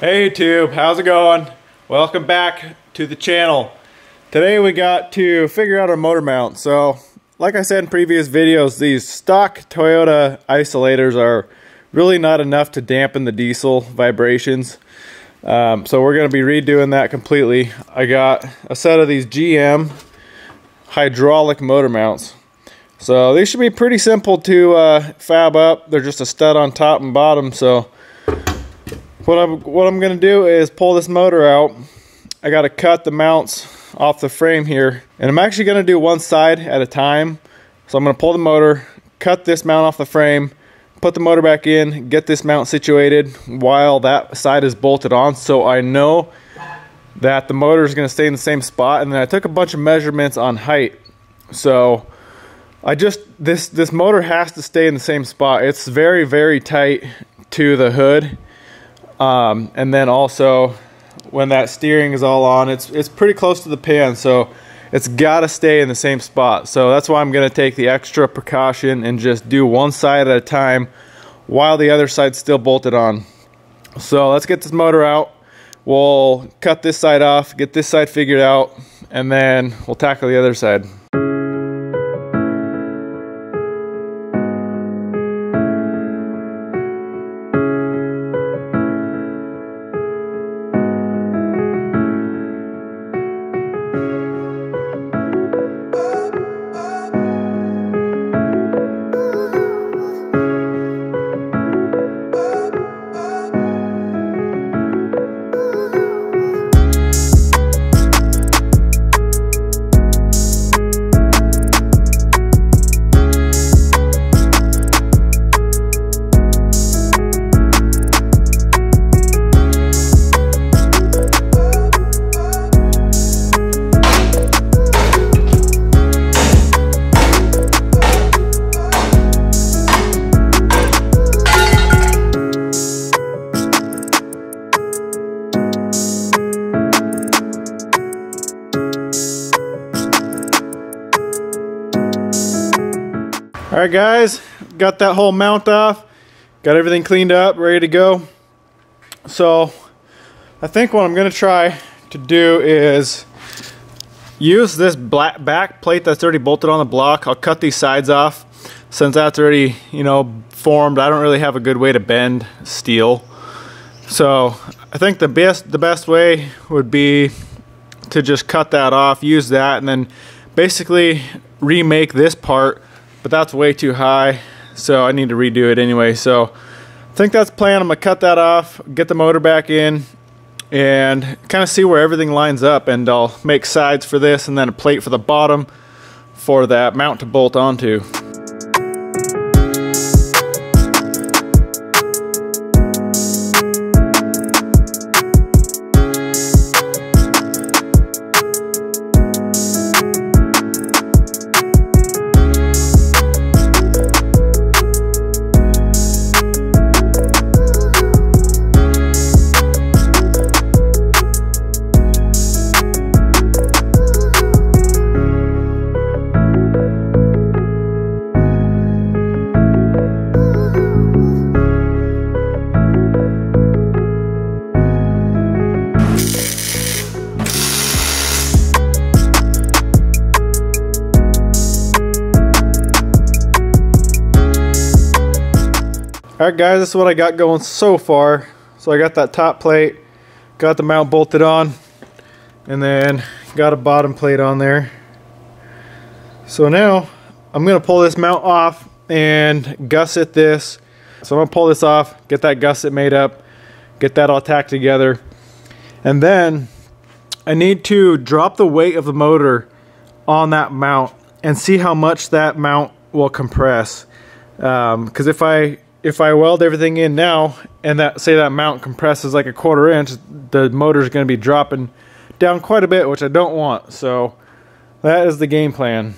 Hey YouTube, how's it going? Welcome back to the channel. Today we got to figure out our motor mount. So, like I said in previous videos, these stock Toyota isolators are really not enough to dampen the diesel vibrations. Um, so we're going to be redoing that completely. I got a set of these GM hydraulic motor mounts. So these should be pretty simple to uh, fab up. They're just a stud on top and bottom. So what I'm what I'm gonna do is pull this motor out. I gotta cut the mounts off the frame here, and I'm actually gonna do one side at a time. So I'm gonna pull the motor, cut this mount off the frame, put the motor back in, get this mount situated while that side is bolted on, so I know that the motor is gonna stay in the same spot. And then I took a bunch of measurements on height, so I just this this motor has to stay in the same spot. It's very very tight to the hood, um, and then also when that steering is all on, it's it's pretty close to the pan, so it's got to stay in the same spot. So that's why I'm gonna take the extra precaution and just do one side at a time while the other side's still bolted on. So let's get this motor out. We'll cut this side off, get this side figured out, and then we'll tackle the other side. All right, guys, got that whole mount off, got everything cleaned up, ready to go. So I think what I'm gonna try to do is use this black back plate that's already bolted on the block. I'll cut these sides off since that's already, you know, formed. I don't really have a good way to bend steel. So I think the best the best way would be to just cut that off, use that, and then basically remake this part but that's way too high so I need to redo it anyway. So I think that's plan. I'm gonna cut that off get the motor back in and kind of see where everything lines up and I'll make sides for this and then a plate for the bottom for that mount to bolt onto Alright guys, this is what I got going so far. So I got that top plate, got the mount bolted on, and then got a bottom plate on there. So now I'm going to pull this mount off and gusset this. So I'm going to pull this off, get that gusset made up, get that all tacked together. And then I need to drop the weight of the motor on that mount and see how much that mount will compress. Because um, if I if I weld everything in now and that say that mount compresses like a quarter inch, the motor is going to be dropping down quite a bit, which I don't want. So that is the game plan.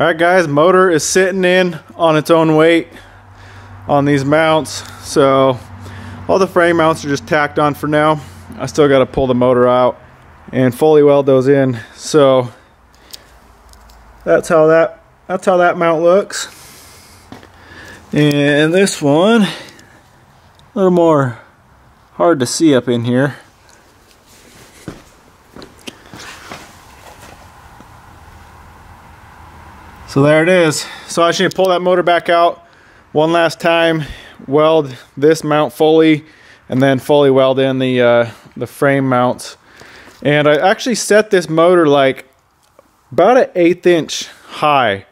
All right guys, motor is sitting in on its own weight on these mounts. So all the frame mounts are just tacked on for now. I still got to pull the motor out and fully weld those in. So that's how that that's how that mount looks. And this one, a little more hard to see up in here. So there it is. So I should pull that motor back out one last time, weld this mount fully, and then fully weld in the, uh, the frame mounts. And I actually set this motor like about an eighth inch high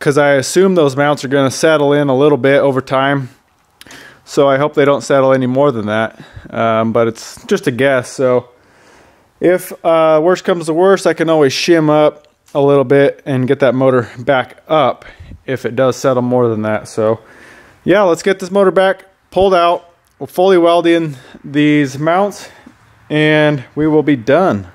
because I assume those mounts are going to settle in a little bit over time. So I hope they don't settle any more than that. Um, but it's just a guess. So if uh, worst comes to worst, I can always shim up a little bit and get that motor back up if it does settle more than that. So yeah, let's get this motor back pulled out. We'll fully weld in these mounts and we will be done.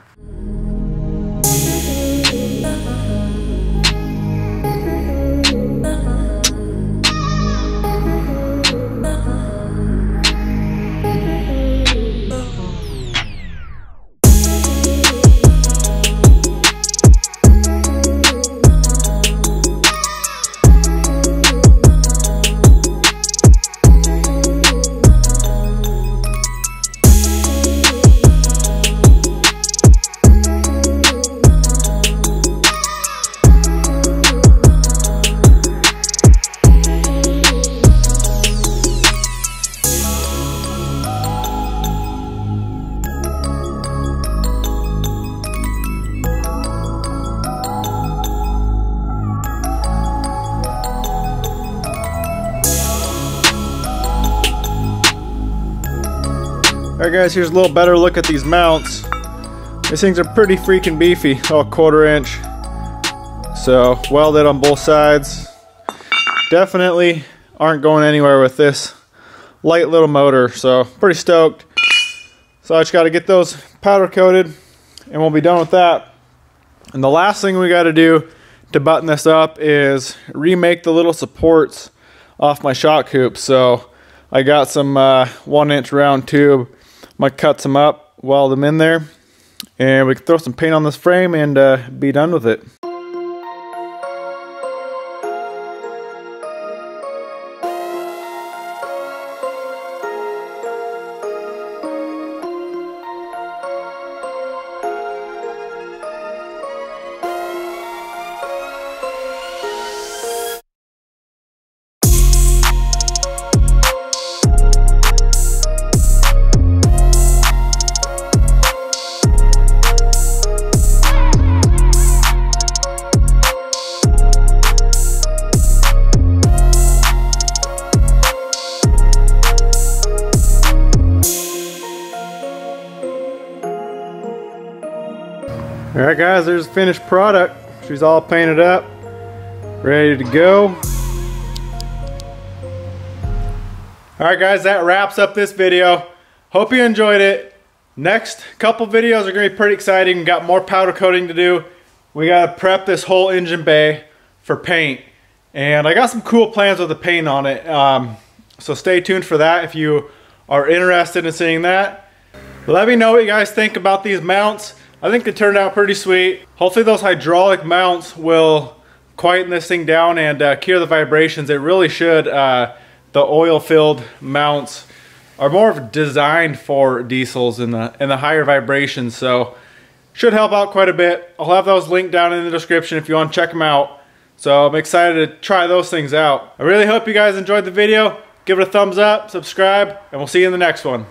Alright guys, here's a little better look at these mounts. These things are pretty freaking beefy, all quarter inch. So, welded on both sides. Definitely aren't going anywhere with this light little motor, so pretty stoked. So I just got to get those powder coated and we'll be done with that. And the last thing we got to do to button this up is remake the little supports off my shock hoop. So I got some uh, one inch round tube might cut some up, weld them in there, and we can throw some paint on this frame and uh, be done with it. Alright guys, there's the finished product. She's all painted up, ready to go. Alright guys, that wraps up this video. Hope you enjoyed it. Next couple videos are to be pretty exciting. We got more powder coating to do. We got to prep this whole engine bay for paint. And I got some cool plans with the paint on it. Um, so stay tuned for that if you are interested in seeing that. Let me know what you guys think about these mounts. I think it turned out pretty sweet. Hopefully those hydraulic mounts will quieten this thing down and uh, cure the vibrations. It really should. Uh, the oil-filled mounts are more designed for diesels the, and the higher vibrations, so should help out quite a bit. I'll have those linked down in the description if you want to check them out. So I'm excited to try those things out. I really hope you guys enjoyed the video. Give it a thumbs up, subscribe, and we'll see you in the next one.